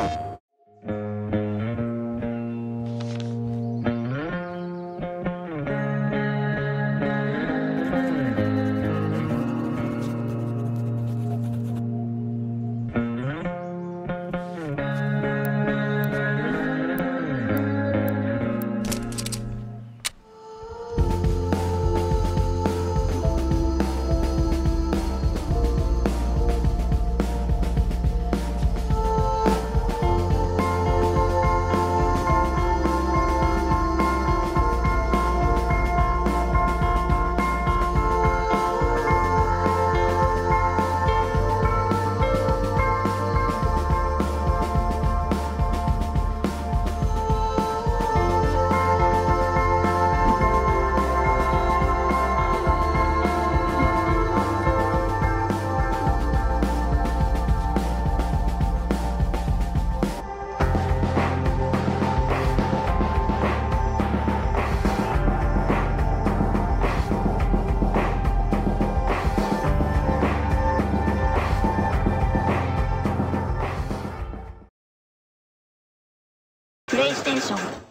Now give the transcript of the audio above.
Oh. プレイステーション